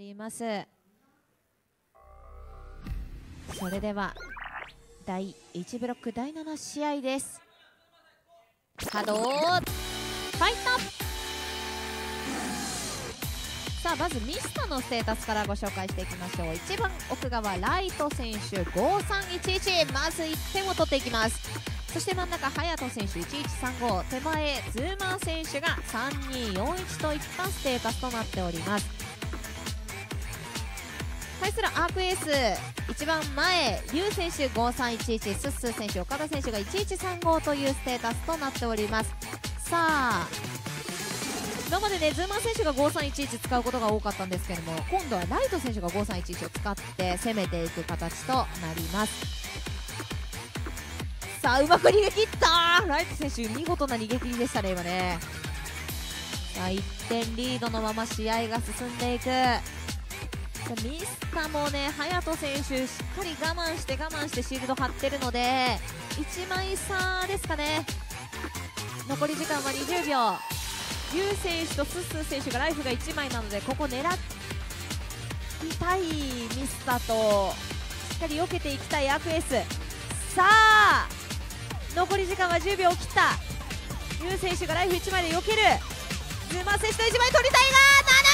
ります。それでは第1ブロック第7試合です。波動ファイト。さあまずミスタのステータスからご紹介していきましょう。一番奥側ライト選手5311まず1点を取っていきます。そして真ん中隼人選手1135手前ズーマー選手が3241といったステータスとなっております。対するアークエース一番前、リュウ選手5311、スッスー選手、岡田選手が1135というステータスとなっております。さあ今までねズーマー選手が5311使うことが多かったんですけども今度はライト選手が5311を使って攻めていく形となります。さあうまく逃げ切ったライト選手見事な逃げ切りでしたね今ね。さあ1点リードのまま試合が進んでいく。ミスタもね隼人選手しっかり我慢して我慢してシールド張ってるので1枚差ですかね。残り時間は20秒。ユウ選手とスッスー選手がライフが1枚なのでここ狙いたいミスタとしっかり避けていきたいアクエス。さあ残り時間は10秒を切った。ユウ選手がライフ1枚で避ける。ズーマー選手と1枚取りたいが